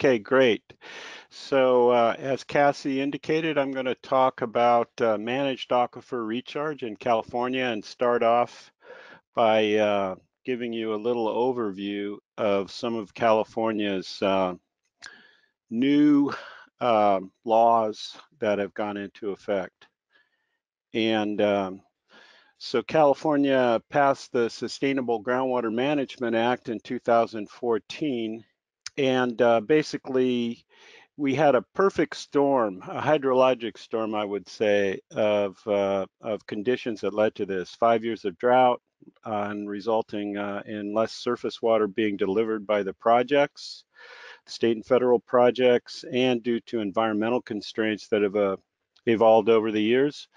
Okay, great. So uh, as Cassie indicated, I'm going to talk about uh, managed aquifer recharge in California and start off by uh, giving you a little overview of some of California's uh, new um, laws that have gone into effect. And um, so California passed the Sustainable Groundwater Management Act in 2014 and uh, basically we had a perfect storm, a hydrologic storm, I would say, of uh, of conditions that led to this. Five years of drought uh, and resulting uh, in less surface water being delivered by the projects, state and federal projects, and due to environmental constraints that have uh, evolved over the years.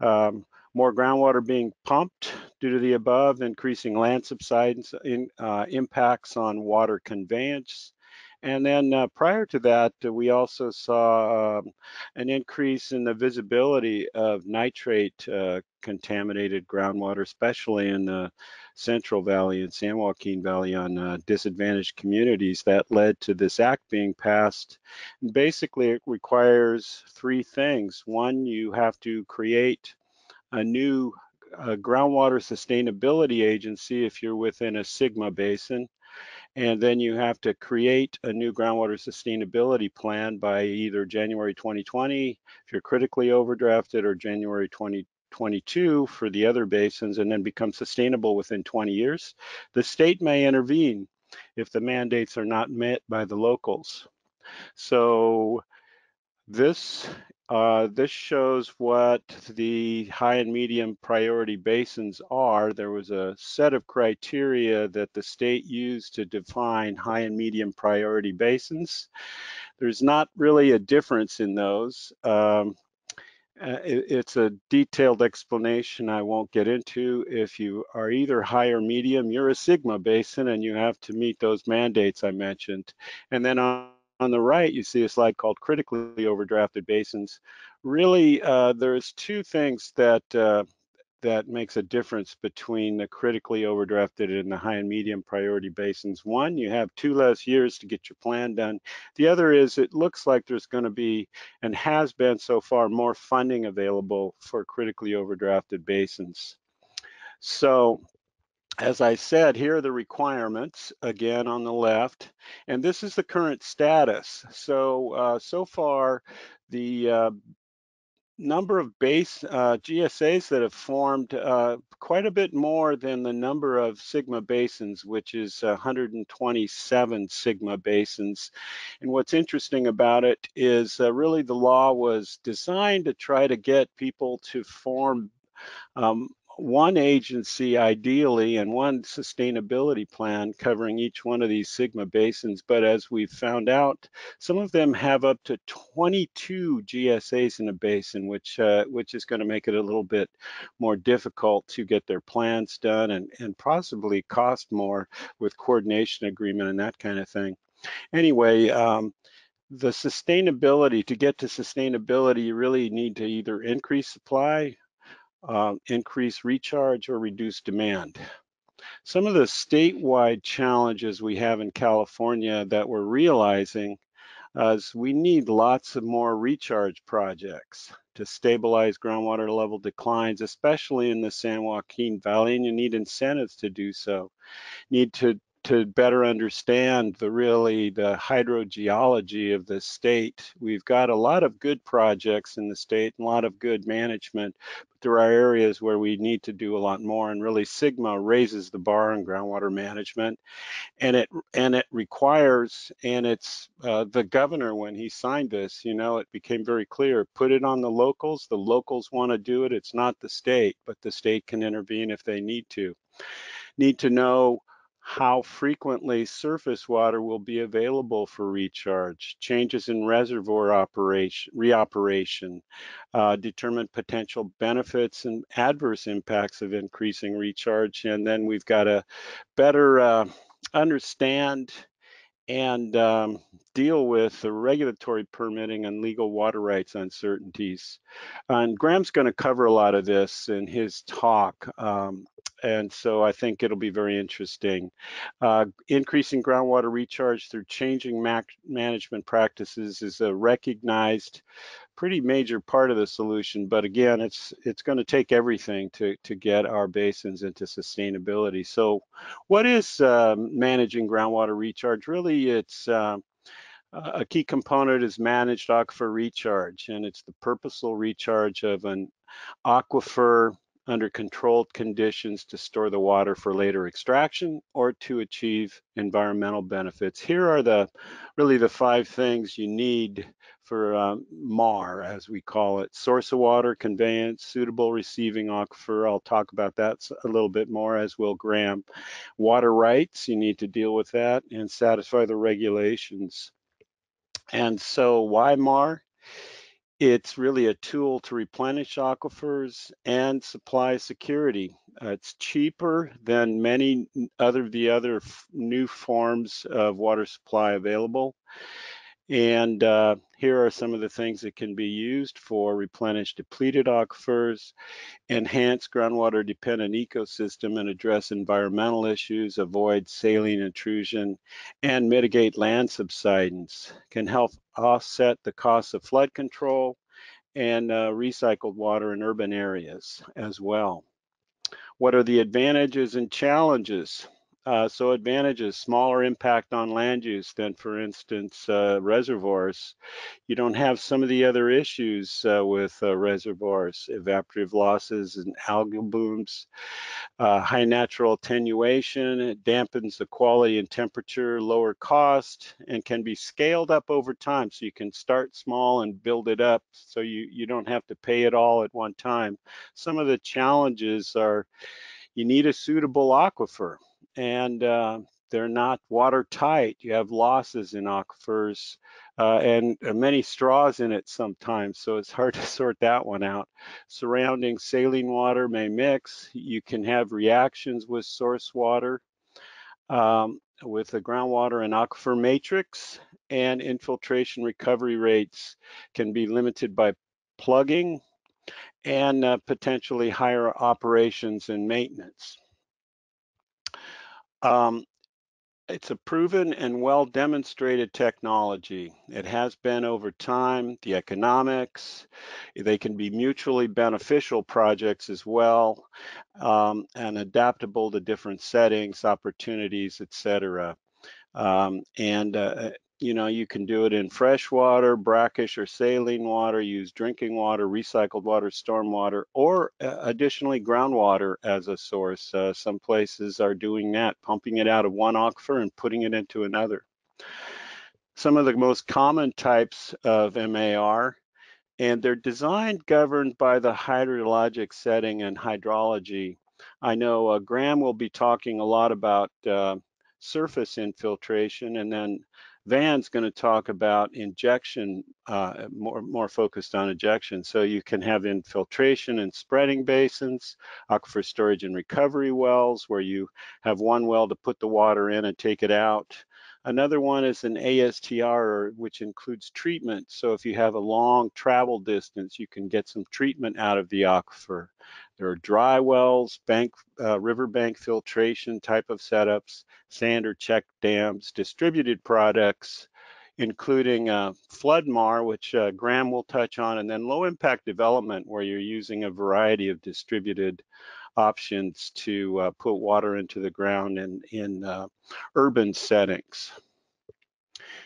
Um, more groundwater being pumped due to the above, increasing land subsidence in, uh, impacts on water conveyance, and then uh, prior to that, uh, we also saw um, an increase in the visibility of nitrate uh, contaminated groundwater, especially in the Central Valley and San Joaquin Valley on uh, disadvantaged communities that led to this act being passed. And basically, it requires three things. One, you have to create a new uh, groundwater sustainability agency if you're within a SGMA basin and then you have to create a new groundwater sustainability plan by either January 2020 if you're critically overdrafted or January 2022 for the other basins and then become sustainable within 20 years. The state may intervene if the mandates are not met by the locals. So this uh, this shows what the high and medium priority basins are. There was a set of criteria that the state used to define high and medium priority basins. There's not really a difference in those. Um, uh, it, it's a detailed explanation I won't get into. If you are either high or medium, you're a SGMA basin and you have to meet those mandates I mentioned. And then on on the right, you see a slide called critically overdrafted basins. Really, uh, there's two things that uh, that makes a difference between the critically overdrafted and the high and medium priority basins. One, you have two less years to get your plan done. The other is it looks like there's going to be and has been so far more funding available for critically overdrafted basins. So as I said, here are the requirements again on the left, and this is the current status. So, uh, so far, the uh, number of base uh, GSAs that have formed uh, quite a bit more than the number of SGMA basins, which is 127 SGMA basins. And what's interesting about it is uh, really the law was designed to try to get people to form um, one agency ideally and one sustainability plan covering each one of these SGMA basins. But as we've found out, some of them have up to 22 GSAs in a basin, which uh, which is going to make it a little bit more difficult to get their plans done and, and possibly cost more with coordination agreement and that kind of thing. Anyway, um, the sustainability, to get to sustainability, you really need to either increase supply uh, increase recharge or reduce demand. Some of the statewide challenges we have in California that we're realizing is we need lots of more recharge projects to stabilize groundwater level declines, especially in the San Joaquin Valley, and you need incentives to do so. Need to to better understand the really the hydrogeology of the state. We've got a lot of good projects in the state and a lot of good management, but there are areas where we need to do a lot more. And really, SGMA raises the bar on groundwater management, and it and it requires and it's uh, the governor when he signed this. You know, it became very clear: put it on the locals. The locals want to do it. It's not the state, but the state can intervene if they need to. Need to know how frequently surface water will be available for recharge, changes in reservoir operation, reoperation, uh, determine potential benefits and adverse impacts of increasing recharge. And then we've got to better uh, understand and um, deal with the regulatory permitting and legal water rights uncertainties. And Graham's going to cover a lot of this in his talk. Um, and so I think it'll be very interesting. Uh, increasing groundwater recharge through changing management practices is a recognized pretty major part of the solution. But again, it's it's going to take everything to to get our basins into sustainability. So, what is uh, managing groundwater recharge? Really, it's uh, a key component is managed aquifer recharge, and it's the purposeful recharge of an aquifer under controlled conditions to store the water for later extraction or to achieve environmental benefits. Here are the really the five things you need for um, MAR, as we call it. Source of water, conveyance, suitable receiving aquifer. I'll talk about that a little bit more, as will Graham. Water rights, you need to deal with that and satisfy the regulations. And so why MAR? It's really a tool to replenish aquifers and supply security. Uh, it's cheaper than many other the other new forms of water supply available. And uh, here are some of the things that can be used for replenish depleted aquifers, enhance groundwater dependent ecosystem and address environmental issues, avoid saline intrusion, and mitigate land subsidence. Can help offset the costs of flood control and uh, recycled water in urban areas as well. What are the advantages and challenges? Uh, so advantages, smaller impact on land use than, for instance, uh, reservoirs. You don't have some of the other issues uh, with uh, reservoirs, evaporative losses and algal blooms, uh, high natural attenuation, it dampens the quality and temperature, lower cost, and can be scaled up over time. So you can start small and build it up so you, you don't have to pay it all at one time. Some of the challenges are you need a suitable aquifer and uh, they're not watertight. You have losses in aquifers uh, and uh, many straws in it sometimes, so it's hard to sort that one out. Surrounding saline water may mix. You can have reactions with source water, um, with the groundwater and aquifer matrix, and infiltration recovery rates can be limited by plugging and uh, potentially higher operations and maintenance. Um, it's a proven and well demonstrated technology. It has been over time, the economics, they can be mutually beneficial projects as well, um, and adaptable to different settings, opportunities, etc. Um, and uh, you know, you can do it in fresh water, brackish or saline water, use drinking water, recycled water, storm water, or uh, additionally groundwater as a source. Uh, some places are doing that, pumping it out of one aquifer and putting it into another. Some of the most common types of MAR, and they're designed governed by the hydrologic setting and hydrology. I know uh, Graham will be talking a lot about uh, surface infiltration and then Van's going to talk about injection, uh, more, more focused on injection. So you can have infiltration and spreading basins, aquifer storage and recovery wells, where you have one well to put the water in and take it out. Another one is an ASTR, which includes treatment. So if you have a long travel distance, you can get some treatment out of the aquifer. There are dry wells, bank, uh, riverbank filtration type of setups, sand or check dams, distributed products, including uh, FloodMAR, which uh, Graham will touch on, and then low impact development, where you're using a variety of distributed options to uh, put water into the ground in, in uh, urban settings.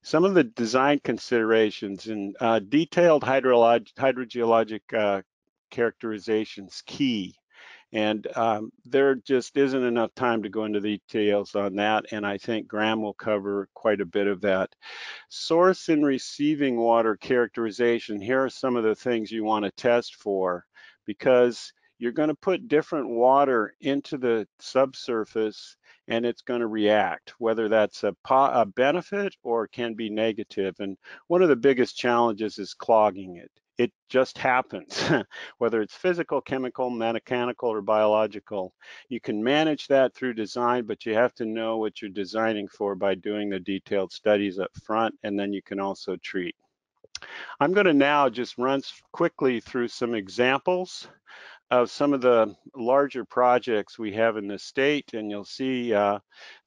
Some of the design considerations and uh, detailed hydrogeologic uh, characterizations key. And um, there just isn't enough time to go into the details on that. And I think Graham will cover quite a bit of that. Source and receiving water characterization. Here are some of the things you want to test for because you're going to put different water into the subsurface and it's going to react, whether that's a, a, benefit or can be negative. And one of the biggest challenges is clogging it. It just happens, whether it's physical, chemical, mechanical, or biological. You can manage that through design, but you have to know what you're designing for by doing the detailed studies up front, and then you can also treat. I'm going to now just run quickly through some examples of some of the larger projects we have in the state, and you'll see uh,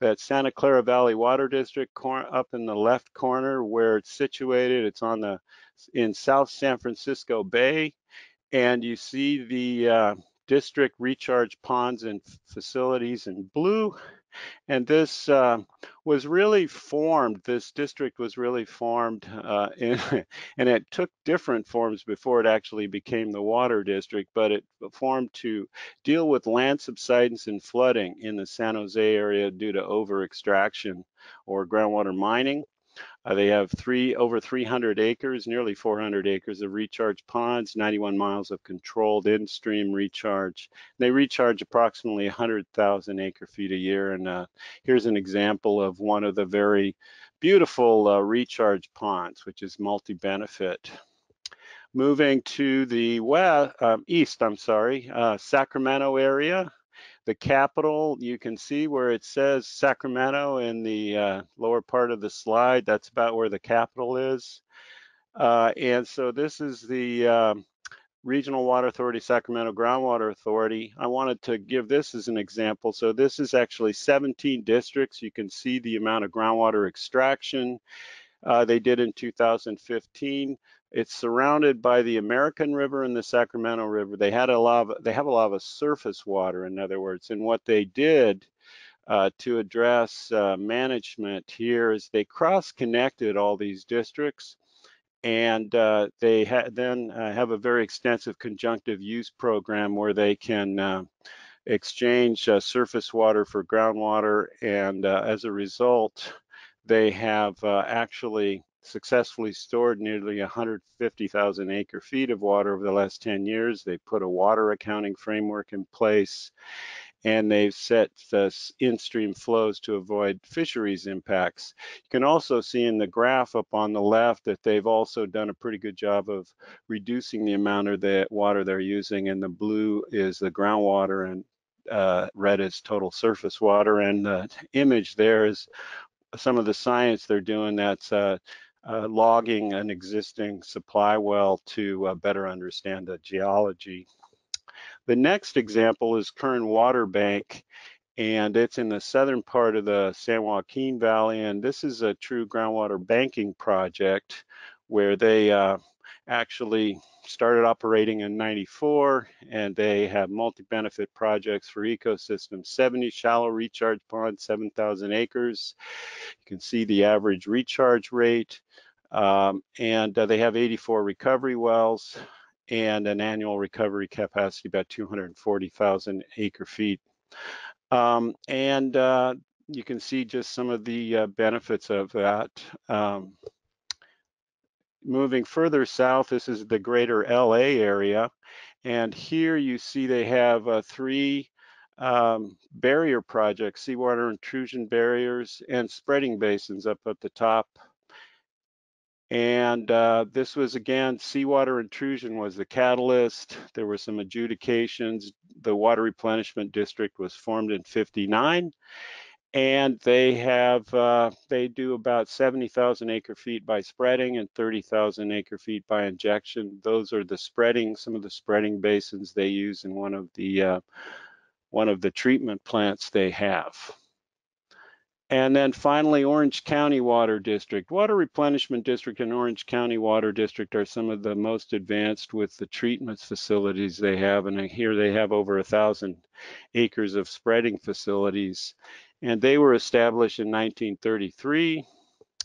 that Santa Clara Valley Water District up in the left corner where it's situated. It's on the in South San Francisco Bay, and you see the uh, district recharge ponds and facilities in blue. And this uh, was really formed, this district was really formed, uh, in, and it took different forms before it actually became the water district, but it formed to deal with land subsidence and flooding in the San Jose area due to over extraction or groundwater mining. Uh, they have three over 300 acres, nearly 400 acres of recharge ponds, 91 miles of controlled in-stream recharge. They recharge approximately 100,000 acre feet a year. And uh, here's an example of one of the very beautiful uh, recharge ponds, which is multi-benefit. Moving to the west, um, east, I'm sorry, uh, Sacramento area, the capital, you can see where it says Sacramento in the uh, lower part of the slide. That's about where the capital is. Uh, and so this is the um, Regional Water Authority, Sacramento Groundwater Authority. I wanted to give this as an example. So this is actually 17 districts. You can see the amount of groundwater extraction uh, they did in 2015. It's surrounded by the American River and the Sacramento River. They had a lot they have a lot of surface water, in other words. And what they did uh, to address uh, management here is they cross-connected all these districts and uh, they ha then uh, have a very extensive conjunctive use program where they can uh, exchange uh, surface water for groundwater and as a result they have actually successfully stored nearly 150,000 acre feet of water over the last 10 years. They put a water accounting framework in place and they've set the in-stream flows to avoid fisheries impacts. You can also see in the graph up on the left that they've also done a pretty good job of reducing the amount of the water they're using and the blue is the groundwater and uh, red is total surface water and the image there is some of the science they're doing that's uh, uh, logging an existing supply well to uh, better understand the geology. The next example is Kern Water Bank, and it's in the southern part of the San Joaquin Valley, and this is a true groundwater banking project where they uh, actually started operating in 94 and they have multi-benefit projects for ecosystems 70 shallow recharge ponds 7,000 acres you can see the average recharge rate um, and uh, they have 84 recovery wells and an annual recovery capacity about 240,000 acre feet. Um, and uh, you can see just some of the uh, benefits of that. Um, moving further south, this is the greater LA area. And here you see they have uh, three um, barrier projects, seawater intrusion barriers and spreading basins up at the top and uh, this was again, seawater intrusion was the catalyst. There were some adjudications. The water replenishment district was formed in 59 and they have uh, they do about 70,000 acre feet by spreading and 30,000 acre feet by injection. Those are the spreading, some of the spreading basins they use in one of the uh, one of the treatment plants they have. And then finally, Orange County Water District. Water Replenishment District and Orange County Water District are some of the most advanced with the treatment facilities they have. And here they have over a thousand acres of spreading facilities. And they were established in 1933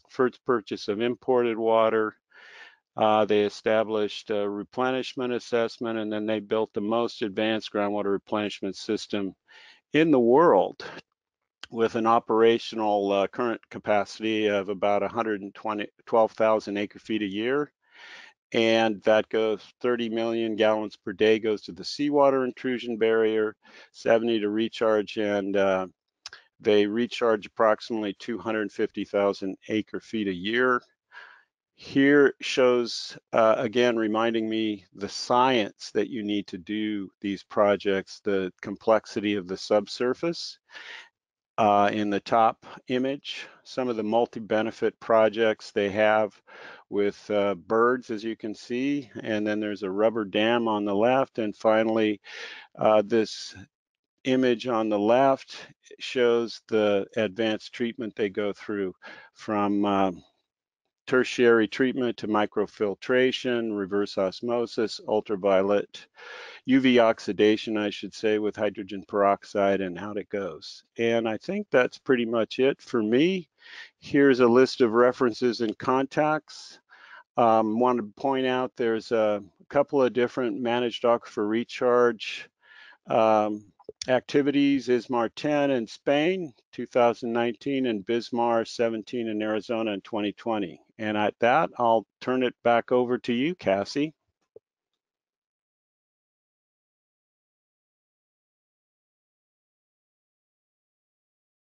for its purchase of imported water. Uh, they established a replenishment assessment, and then they built the most advanced groundwater replenishment system in the world with an operational uh, current capacity of about 112,000 acre feet a year. And that goes 30 million gallons per day goes to the seawater intrusion barrier, 70 to recharge, and uh, they recharge approximately 250,000 acre feet a year. Here shows, uh, again, reminding me the science that you need to do these projects, the complexity of the subsurface, uh, in the top image, some of the multi-benefit projects they have with uh, birds, as you can see, and then there's a rubber dam on the left, and finally, uh, this image on the left shows the advanced treatment they go through from uh, tertiary treatment to microfiltration, reverse osmosis, ultraviolet, UV oxidation, I should say, with hydrogen peroxide and how it goes. And I think that's pretty much it for me. Here's a list of references and contacts. Um, want to point out there's a couple of different managed aquifer recharge um, activities, ISMAR 10 in Spain, 2019, and BISMAR 17 in Arizona in 2020. And at that, I'll turn it back over to you, Cassie.